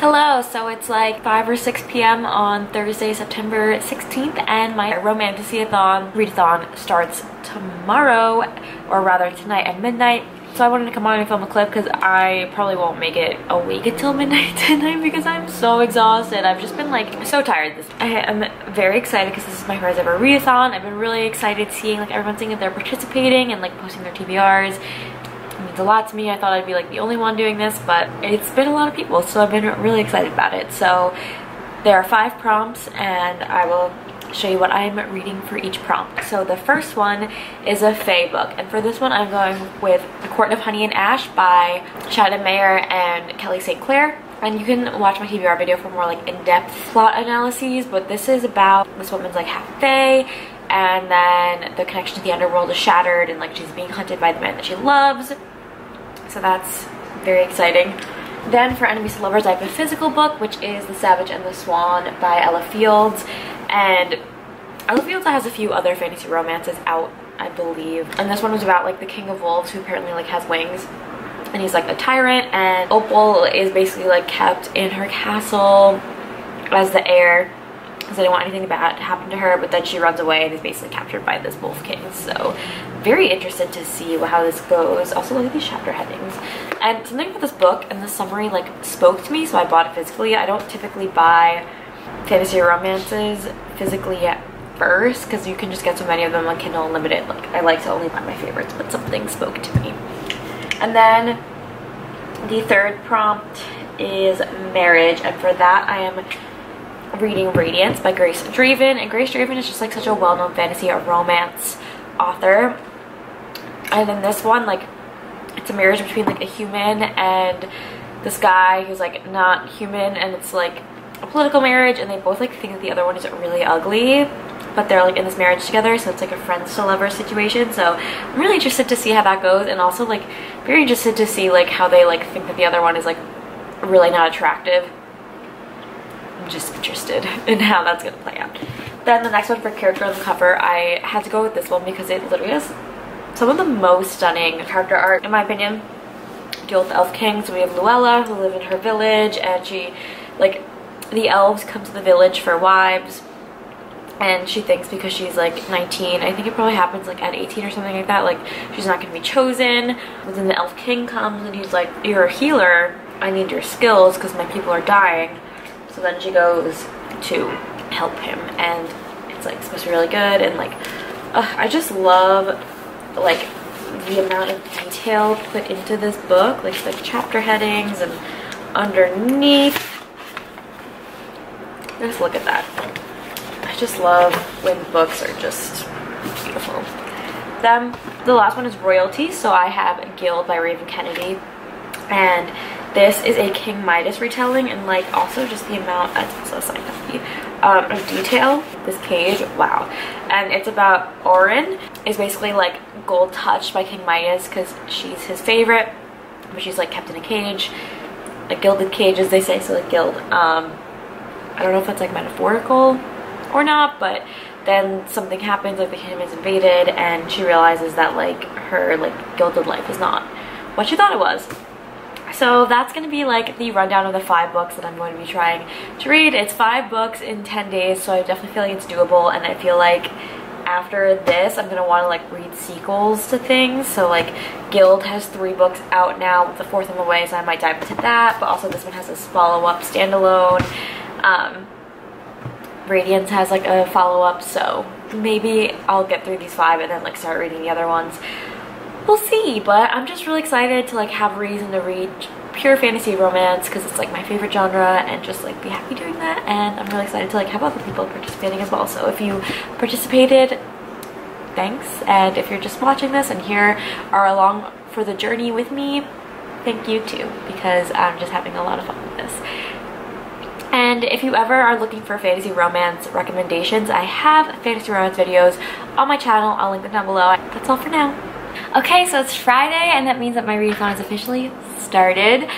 Hello, so it's like 5 or 6 p.m. on Thursday, September 16th, and my Romantasy-a-thon readathon starts tomorrow, or rather tonight at midnight. So I wanted to come on and film a clip because I probably won't make it awake until midnight tonight because I'm so exhausted. I've just been like so tired. This I am very excited because this is my first ever readathon. I've been really excited seeing like everyone seeing that they're participating and like posting their TBRs. A lot to me. I thought I'd be like the only one doing this, but it's been a lot of people, so I've been really excited about it. So there are five prompts and I will show you what I'm reading for each prompt. So the first one is a Fae book. And for this one, I'm going with The Court of Honey and Ash by Shannon Mayer and Kelly St. Clare. And you can watch my TBR video for more like in-depth plot analyses, but this is about this woman's like half Fae and then the connection to the underworld is shattered and like she's being hunted by the man that she loves. So that's very exciting. Then for enemies to lovers, I have a physical book, which is The Savage and the Swan by Ella Fields. And Ella Fields has a few other fantasy romances out, I believe. And this one was about like the King of Wolves who apparently like has wings. And he's like a tyrant and Opal is basically like kept in her castle as the heir because I didn't want anything bad to happen to her but then she runs away and is basically captured by this wolf king so very interested to see how this goes also look at these chapter headings and something about this book and the summary like spoke to me so I bought it physically I don't typically buy fantasy romances physically at first because you can just get so many of them on Kindle Unlimited. Like I like to only buy my favorites, but something spoke to me. And then the third prompt is marriage, and for that I am reading Radiance by Grace Draven. And Grace Draven is just like such a well-known fantasy romance author. And then this one, like, it's a marriage between like a human and this guy who's like not human, and it's like a political marriage. And they both like think that the other one is really ugly. But they're like in this marriage together. So it's like a friends to lovers situation. So I'm really interested to see how that goes. And also like very interested to see like how they like think that the other one is like really not attractive I'm just interested in how that's gonna play out. Then the next one for character on the cover I had to go with this one because it literally has some of the most stunning character art in my opinion. Deal with the elf king so we have Luella who live in her village and she like the elves come to the village for wives and she thinks because she's like 19 i think it probably happens like at 18 or something like that like she's not gonna be chosen. But then the elf king comes and he's like you're a healer. I need your skills because my people are dying so then she goes to help him and it's like supposed to be really good and like uh, i just love like the amount of detail put into this book like the chapter headings and underneath just look at that. I just love when books are just beautiful. Then the last one is Royalty. So I have a Gild by Raven Kennedy. And this is a King Midas retelling and like also just the amount that's side copy um, of detail. This cage, wow. And it's about Auren is basically like gold touched by King Midas because she's his favorite, but she's like kept in a cage, a gilded cage as they say, so like gild. Um, I don't know if that's like metaphorical or not, but then something happens, like the kingdom is invaded, and she realizes that like her like gilded life is not what she thought it was. So that's going to be like the rundown of the five books that I'm going to be trying to read. It's five books in 10 days, so I definitely feel like it's doable, and I feel like after this I'm gonna want to like read sequels to things so like Gild has three books out now with the fourth on the way so I might dive into that but also this one has a follow-up standalone um, Radiance has like a follow-up, so maybe I'll get through these five and then like start reading the other ones. We'll see, but I'm just really excited to like have a reason to read pure fantasy romance because it's like my favorite genre and just like be happy doing that and I'm really excited to like have other people participating as well. So if you participated, thanks. And if you're just watching this and here are along for the journey with me, thank you too because I'm just having a lot of fun with this. And if you ever are looking for fantasy romance recommendations, I have fantasy romance videos on my channel. I'll link them down below. That's all for now. Okay, so it's Friday and that means that my readathon is officially started.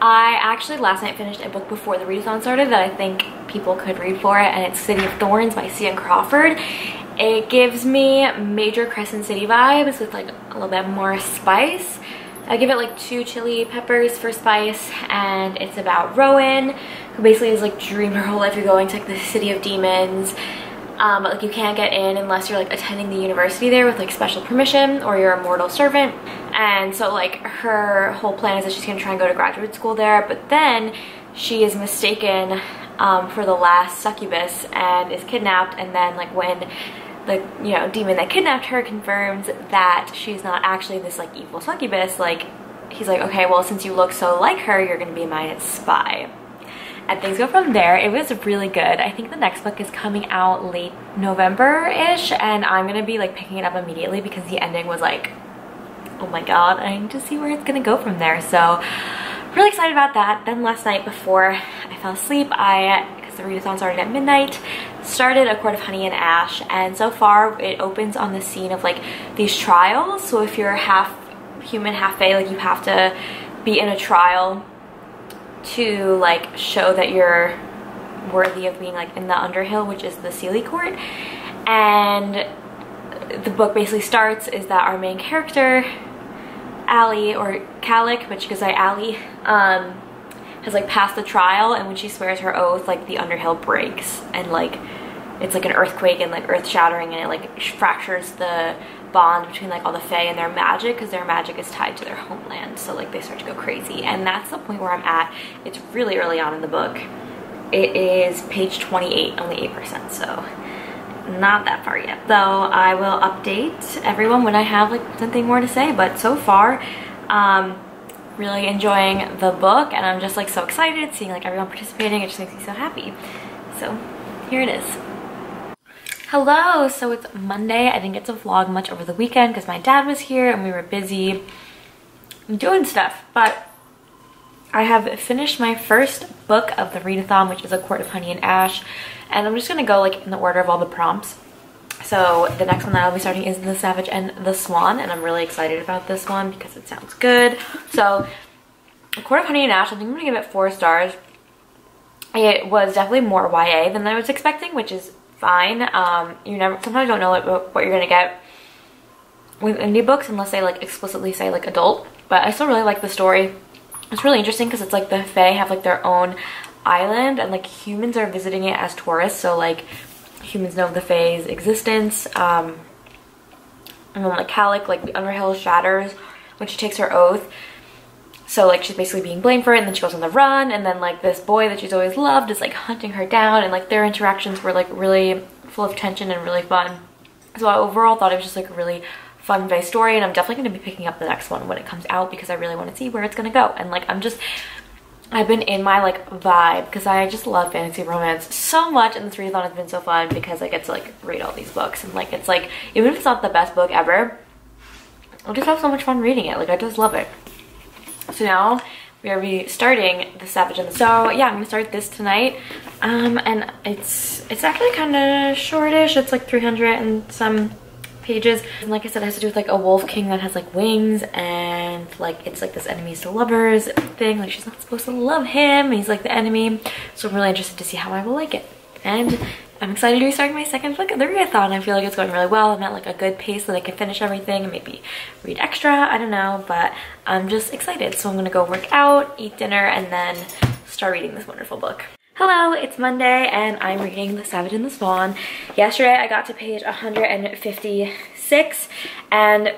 I actually last night finished a book before the readathon started that I think people could read for it and it's City of Thorns by C.N. Crawford. It gives me major Crescent City vibes with like a little bit more spice I give it like two chili peppers for spice and it's about Rowan who basically is like dreamed her whole life of going to like the city of demons um, but like you can't get in unless you're like attending the university there with like special permission or you're a mortal servant. And so like her whole plan is that she's gonna try and go to graduate school there but then she is mistaken um, for the last succubus and is kidnapped. And then like when the you know demon that kidnapped her confirms that she's not actually this like evil succubus like he's like okay well since you look so like her you're gonna be my spy and things go from there. It was really good. I think the next book is coming out late november-ish and i'm gonna be like picking it up immediately because the ending was like oh my god i need to see where it's gonna go from there. So really excited about that. Then last night before i fell asleep i because the readathon started at midnight started A Court of Honey and Ash and so far it opens on the scene of like these trials. So if you're half human half fae like you have to be in a trial to like show that you're worthy of being like in the Underhill which is the Seelie Court. And the book basically starts is that our main character Allie or Calic but she goes Allie um, has like passed the trial and when she swears her oath like the Underhill breaks and like it's like an earthquake and like earth shattering and it like fractures the bond between like all the fae and their magic because their magic is tied to their homeland so like they start to go crazy. And that's the point where I'm at. It's really early on in the book. It is page 28 only 8% so not that far yet. Though I will update everyone when I have like something more to say but so far um really enjoying the book and I'm just like so excited seeing like everyone participating. It just makes me so happy. So here it is Hello, so it's Monday. I didn't get to vlog much over the weekend because my dad was here and we were busy doing stuff, but I have finished my first book of the readathon, which is A Court of Honey and Ash, and I'm just gonna go like in the order of all the prompts. So the next one that I'll be starting is The Savage and the Swan, and I'm really excited about this one because it sounds good. So A Court of Honey and Ash, I think I'm gonna give it four stars. It was definitely more YA than I was expecting, which is fine. Um, you never sometimes don't know what, what you're gonna get with indie books unless they like explicitly say like adult. But I still really like the story. It's really interesting because it's like the Fae have like their own island and like humans are visiting it as tourists. So like humans know the Fae's existence. Um, and then like Calic, like the Underhill shatters when she takes her oath. So like she's basically being blamed for it and then she goes on the run and then like this boy that she's always loved is like hunting her down and like their interactions were like really full of tension and really fun. So I overall thought it was just like a really fun Fae story and I'm definitely going to be picking up the next one when it comes out because I really want to see where it's going to go. And like I'm just, I've been in my like vibe because I just love fantasy romance so much and this readathon has been so fun because I get to like read all these books and like it's like, even if it's not the best book ever, I just have so much fun reading it. Like I just love it. So now we are restarting the Savage and the So yeah, I'm gonna start this tonight. Um, and it's it's actually kind of shortish. It's like 300 and some pages. And like I said, it has to do with like a wolf king that has like wings and like it's like this enemies to lovers thing. Like she's not supposed to love him. He's like the enemy. So I'm really interested to see how I will like it. And I'm excited to be starting my second book of the readathon. I feel like it's going really well. I'm at like a good pace that I can finish everything and maybe read extra. I don't know, but I'm just excited. So I'm gonna go work out, eat dinner, and then start reading this wonderful book. Hello, it's Monday and I'm reading The Savage and the Swan. Yesterday I got to page 156 and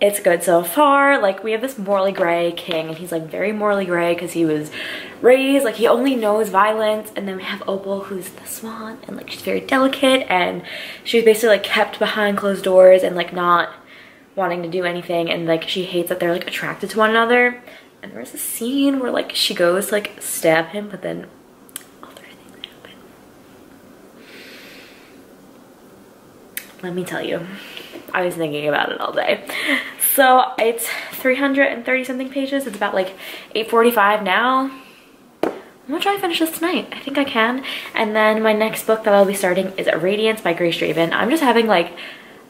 it's good so far. Like we have this morally gray king and he's like very morally gray because he was raised, like he only knows violence. And then we have Opal who's the swan and like she's very delicate and she was basically like kept behind closed doors and like not wanting to do anything. And like she hates that they're like attracted to one another. And there's a scene where like she goes to like stab him but then. Let me tell you. I was thinking about it all day. So it's 330 something pages. It's about like 8.45 now. I'm gonna try to finish this tonight. I think I can. And then my next book that I'll be starting is A Radiance by Grace Draven. I'm just having like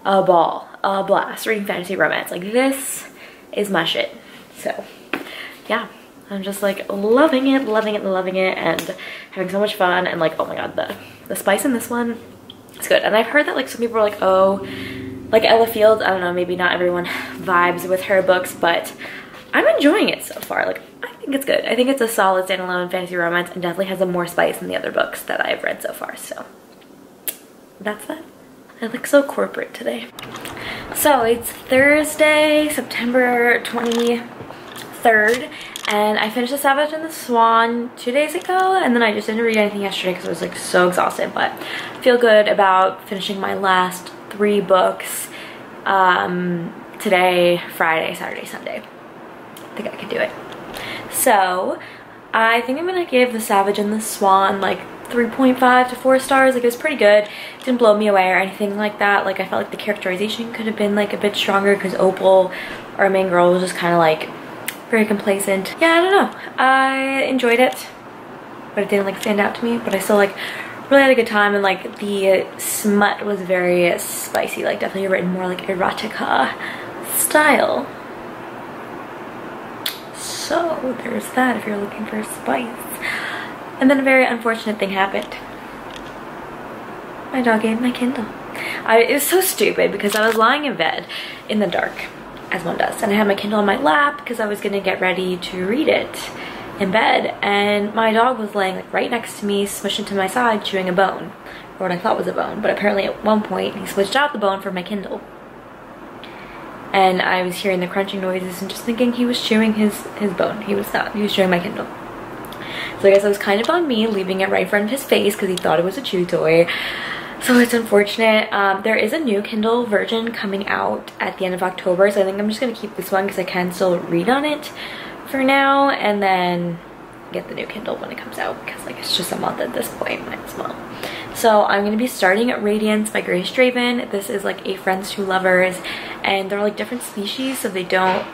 a ball, a blast reading fantasy romance. Like this is my shit. So yeah, I'm just like loving it, loving it, loving it, and having so much fun. And like, oh my god, the, the spice in this one is good. And I've heard that like some people are like, oh, like Ella Fields, I don't know, maybe not everyone vibes with her books, but I'm enjoying it so far. Like, I think it's good. I think it's a solid standalone fantasy romance and definitely has a more spice than the other books that I've read so far. So that's that. I look so corporate today. So it's Thursday, September 23rd, and I finished The Savage and the Swan two days ago, and then I just didn't read anything yesterday because I was like so exhausted, but I feel good about finishing my last three books um, today, Friday, Saturday, Sunday. I think I can do it. So, I think I'm gonna give The Savage and the Swan like 3.5 to 4 stars. Like it was pretty good. It didn't blow me away or anything like that. Like I felt like the characterization could have been like a bit stronger because Opal, our main girl, was just kind of like very complacent. Yeah, I don't know. I enjoyed it, but it didn't like stand out to me. But I still like really had a good time and like the smut was very spicy. Like definitely written more like erotica style. So there's that if you're looking for spice. And then a very unfortunate thing happened. My dog ate my Kindle. I, it was so stupid because I was lying in bed in the dark, as one does. And I had my Kindle on my lap because I was gonna get ready to read it in bed. And my dog was laying like right next to me, smushed into my side, chewing a bone. Or what I thought was a bone. But apparently at one point, he switched out the bone for my Kindle. And I was hearing the crunching noises and just thinking he was chewing his, his bone. He was not. He was chewing my Kindle. So I guess it was kind of on me leaving it right in front of his face because he thought it was a chew toy. So it's unfortunate. Um, there is a new Kindle version coming out at the end of October. So I think I'm just going to keep this one because I can still read on it for now. And then get the new Kindle when it comes out because like it's just a month at this point. Might as well. So I'm to be starting at Radiance by Grace Draven. This is like a friends to lovers and they're like different species so they don't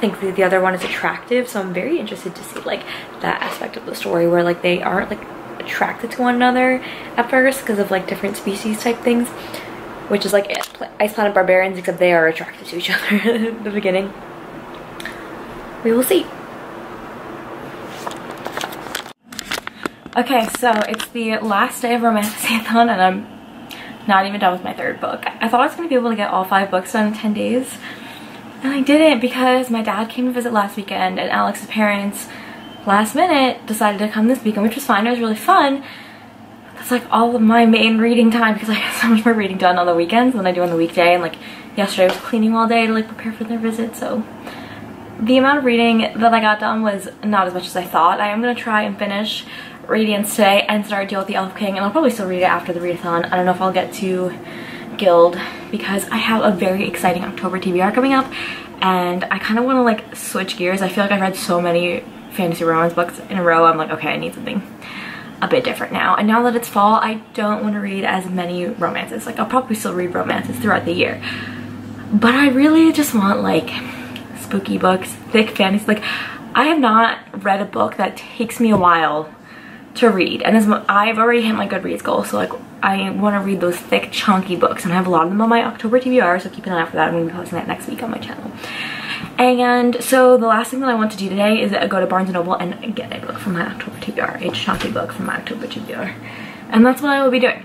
think the other one is attractive so i'm very interested to see like that aspect of the story where like they aren't like attracted to one another at first because of like different species type things which is like ice planet barbarians except they are attracted to each other at the beginning we will see okay so it's the last day of romanticathon and i'm not even done with my third book i thought i was going to be able to get all five books done in 10 days and I didn't because my dad came to visit last weekend and Alex's parents last minute decided to come this weekend, which was fine. It was really fun. That's like all of my main reading time because I have so much more reading done on the weekends than I do on the weekday. And like yesterday I was cleaning all day to like prepare for their visit. So the amount of reading that I got done was not as much as I thought. I am going to try and finish Radiance today and start Deal with the Elf King. And I'll probably still read it after the readathon. I don't know if I'll get to Gild because I have a very exciting October TBR coming up and I kind of want to like switch gears. I feel like I've read so many fantasy romance books in a row. I'm like, okay, I need something a bit different now. And now that it's fall, I don't want to read as many romances. Like I'll probably still read romances throughout the year. But I really just want like spooky books, thick fantasy. Like I have not read a book that takes me a while to read. And as I've already hit my Goodreads goal, so like I want to read those thick, chunky books, and I have a lot of them on my October TBR, so keep an eye out for that. I'm going to be posting that next week on my channel. And so the last thing that I want to do today is go to Barnes & Noble and get a book from my October TBR, a chunky book from my October TBR. And that's what I will be doing.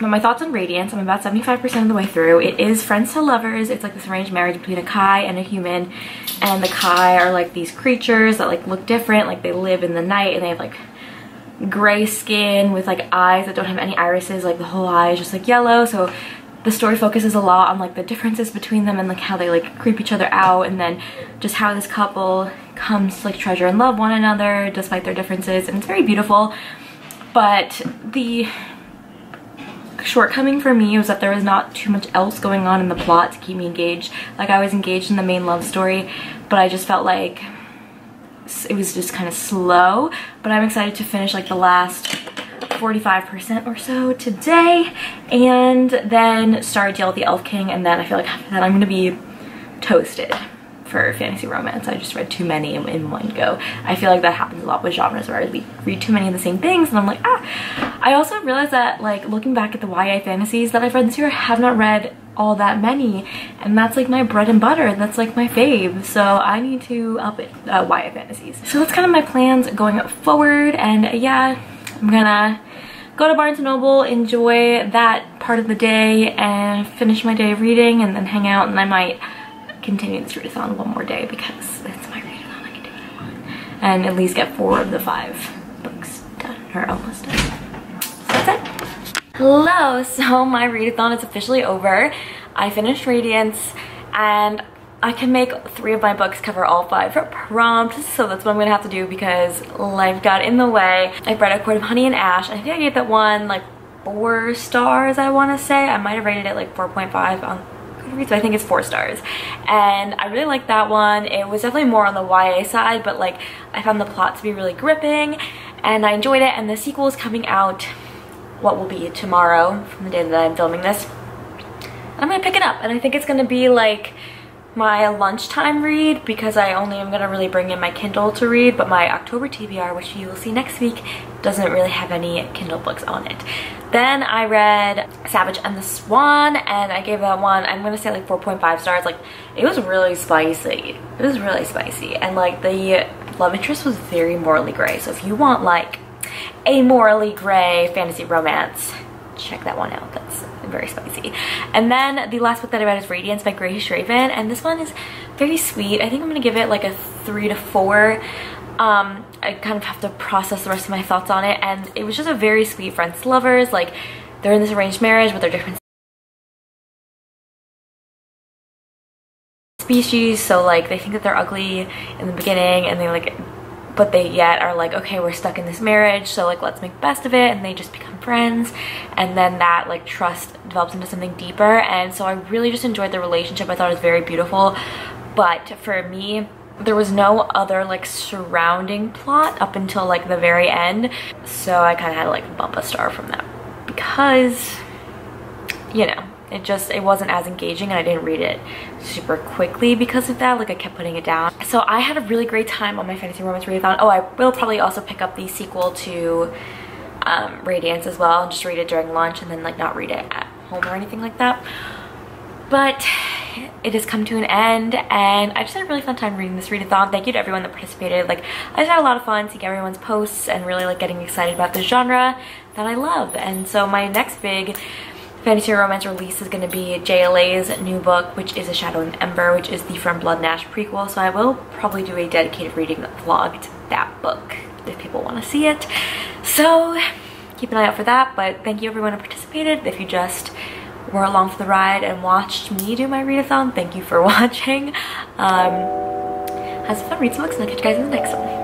But my thoughts on Radiance, I'm about 75% of the way through. It is Friends to Lovers. It's like this arranged marriage between a Kai and a human. And the Kai are like these creatures that like look different. Like they live in the night and they have like gray skin with like eyes that don't have any irises like the whole eye is just like yellow. So the story focuses a lot on like the differences between them and like how they like creep each other out and then just how this couple comes like treasure and love one another despite their differences. And it's very beautiful. But the shortcoming for me was that there was not too much else going on in the plot to keep me engaged. Like I was engaged in the main love story but I just felt like it was just kind of slow, but I'm excited to finish like the last 45% or so today and then start Deal with the Elf King and then I feel like after that I'm to be toasted for fantasy romance. I just read too many in, in, one go. I feel like that happens a lot with genres where I read too many of the same things and I'm like, ah. I also realized that like looking back at the YA fantasies that I've read this year, I have not read all that many and that's like my bread and butter and that's like my fave so I need to up it uh, YA fantasies so that's kind of my plans going forward and yeah I'm gonna go to Barnes & Noble enjoy that part of the day and finish my day of reading and then hang out and I might continue this readathon one more day because it's my reading and at least get four of the five books done, or almost done. Hello, so my readathon is officially over. I finished Radiance and I can make three of my books cover all five prompts, so that's what I'm gonna have to do because life got in the way. I've read A Court of Honey and Ash, I think I gave that one like four stars, I wanna say. I might have rated it like 4.5 on Goodreads, I think it's four stars. And I really liked that one. It was definitely more on the YA side, but like I found the plot to be really gripping and I enjoyed it. And the sequel is coming out, what will be tomorrow from the day that I'm filming this. I'm gonna pick it up and I think it's gonna be like my lunchtime read because I only am to really bring in my Kindle to read, but my October TBR, which you will see next week, doesn't really have any Kindle books on it. Then I read Savage and the Swan, and I gave that one, I'm to say like 4.5 stars. Like, it was really spicy. It was really spicy. And like, the love interest was very morally gray. So if you want like a morally gray fantasy romance, check that one out. That's very spicy. And then the last book that I read is Radiance by Grace Draven. And this one is very sweet. I think I'm going to give it like a three to four. Um, I kind of have to process the rest of my thoughts on it. And it was just a very sweet friends lovers. Like they're in this arranged marriage, but they're different species. So like they think that they're ugly in the beginning and they like but they yet are like okay we're stuck in this marriage so like let's make the best of it and they just become friends. And then that like trust develops into something deeper. And so I really just enjoyed the relationship. I thought it was very beautiful. But for me there was no other like surrounding plot up until like the very end. So I kind of had to like bump a star from that because you know it just it wasn't as engaging and I didn't read it super quickly because of that like I kept putting it down so I had a really great time on my fantasy romance readathon oh I will probably also pick up the sequel to um, Radiance as well and just read it during lunch and then like not read it at home or anything like that but it has come to an end and I just had a really fun time reading this readathon. Thank you to everyone that participated. Like I just had a lot of fun seeing everyone's posts and really like getting excited about the genre that I love. And so my next big fantasy romance release is going to be JLA's new book, which is A Shadow and Ember, which is the From Blood and Ash prequel. So I will probably do a dedicated reading vlog to that book if people want to see it. So keep an eye out for that. But thank you everyone who participated. If you just were along for the ride and watched me do my readathon, thank you for watching. Um, have some fun, read some books, and I'll catch you guys in the next one.